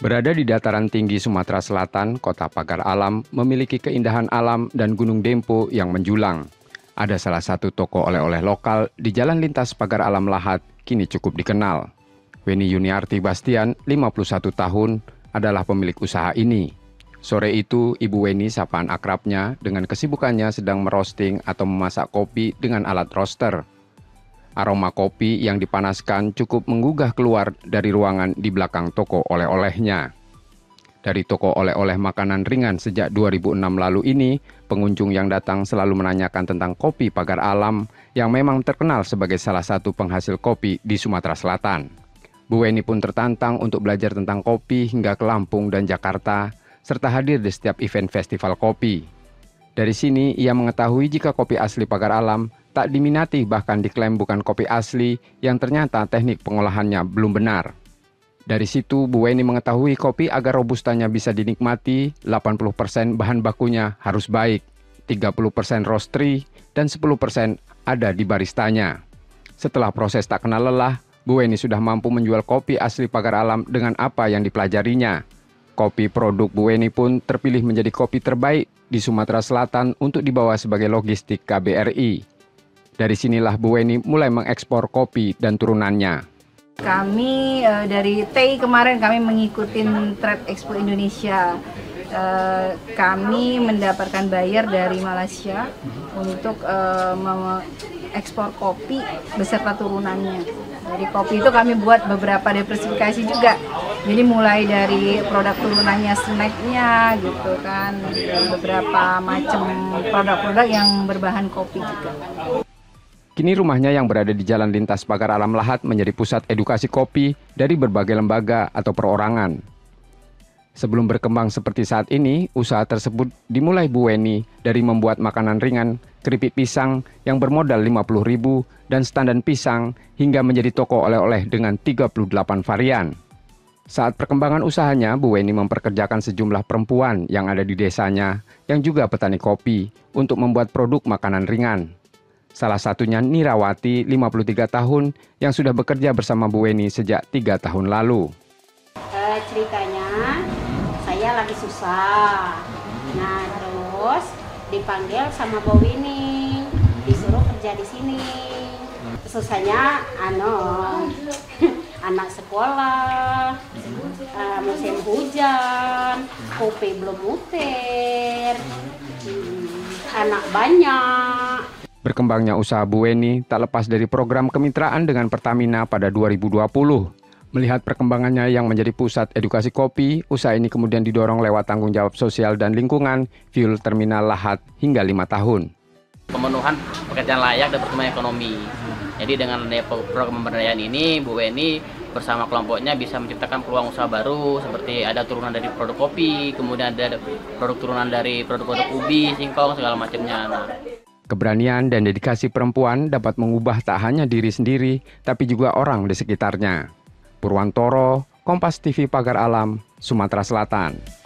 Berada di dataran tinggi Sumatera Selatan, kota Pagar Alam memiliki keindahan alam dan Gunung Dempo yang menjulang. Ada salah satu toko oleh-oleh lokal di Jalan Lintas Pagar Alam Lahat kini cukup dikenal. Weni Yuniarti Bastian, 51 tahun, adalah pemilik usaha ini. Sore itu, Ibu Weni sapaan akrabnya dengan kesibukannya sedang merosting atau memasak kopi dengan alat roaster. Aroma kopi yang dipanaskan cukup menggugah keluar dari ruangan di belakang toko oleh-olehnya. Dari toko oleh-oleh makanan ringan sejak 2006 lalu ini, pengunjung yang datang selalu menanyakan tentang kopi pagar alam yang memang terkenal sebagai salah satu penghasil kopi di Sumatera Selatan. Bu Weni pun tertantang untuk belajar tentang kopi hingga ke Lampung dan Jakarta, serta hadir di setiap event festival kopi. Dari sini, ia mengetahui jika kopi asli pagar alam tak diminati bahkan diklaim bukan kopi asli yang ternyata teknik pengolahannya belum benar. Dari situ, Bu Weni mengetahui kopi agar robustanya bisa dinikmati, 80% bahan bakunya harus baik, 30% roastery, dan 10% ada di baristanya. Setelah proses tak kenal lelah, Bu Weni sudah mampu menjual kopi asli pagar alam dengan apa yang dipelajarinya. Kopi produk Bu Weni pun terpilih menjadi kopi terbaik di Sumatera Selatan untuk dibawa sebagai logistik KBRI. Dari sinilah Bu Weni mulai mengekspor kopi dan turunannya. Kami uh, dari TEI kemarin kami mengikuti Trade Expo Indonesia. Uh, kami mendapatkan bayar dari Malaysia untuk uh, ekspor kopi beserta turunannya. Jadi kopi itu kami buat beberapa diversifikasi juga. Jadi mulai dari produk turunannya snacknya gitu kan, beberapa macam produk-produk yang berbahan kopi juga. Kini rumahnya yang berada di Jalan Lintas Pagar Alam Lahat menjadi pusat edukasi kopi dari berbagai lembaga atau perorangan. Sebelum berkembang seperti saat ini, usaha tersebut dimulai Bu Weni dari membuat makanan ringan, keripik pisang yang bermodal 50 ribu dan standar pisang hingga menjadi toko oleh-oleh dengan 38 varian. Saat perkembangan usahanya, Bu Weni memperkerjakan sejumlah perempuan yang ada di desanya yang juga petani kopi untuk membuat produk makanan ringan. Salah satunya Nirawati, 53 tahun, yang sudah bekerja bersama Bu Weni sejak tiga tahun lalu. Uh, ceritanya, saya lagi susah. Nah, terus dipanggil sama Bu Weni, disuruh kerja di sini. Susahnya, ano, anak sekolah, uh, musim hujan, kopi belum muter, hmm, anak banyak. Berkembangnya usaha Bu Weni tak lepas dari program kemitraan dengan Pertamina pada 2020. Melihat perkembangannya yang menjadi pusat edukasi kopi, usaha ini kemudian didorong lewat tanggung jawab sosial dan lingkungan, fuel terminal lahat hingga lima tahun. Pemenuhan pekerjaan layak dan pertumbuhan ekonomi. Jadi dengan program pemberdayaan ini, Bu Weni bersama kelompoknya bisa menciptakan peluang usaha baru seperti ada turunan dari produk kopi, kemudian ada produk turunan dari produk-produk ubi, singkong segala macamnya. Nah, Keberanian dan dedikasi perempuan dapat mengubah tak hanya diri sendiri, tapi juga orang di sekitarnya. Purwantoro, Kompas TV Pagar Alam, Sumatera Selatan.